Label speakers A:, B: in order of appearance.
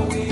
A: we